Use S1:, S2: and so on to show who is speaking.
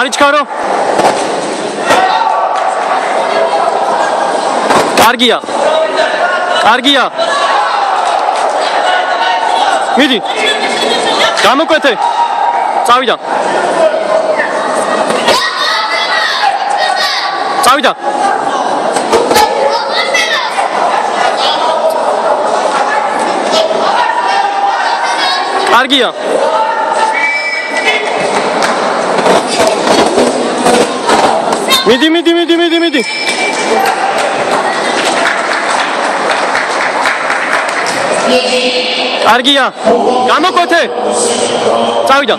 S1: არიჩქარო. კარგია. კარგია. მიდი. გამოკვეთე წავიდა. წავიდა. კარგია მიდი მიდი მიდი მიდი მიდი. კარგია გამოკვეთე. წავიდა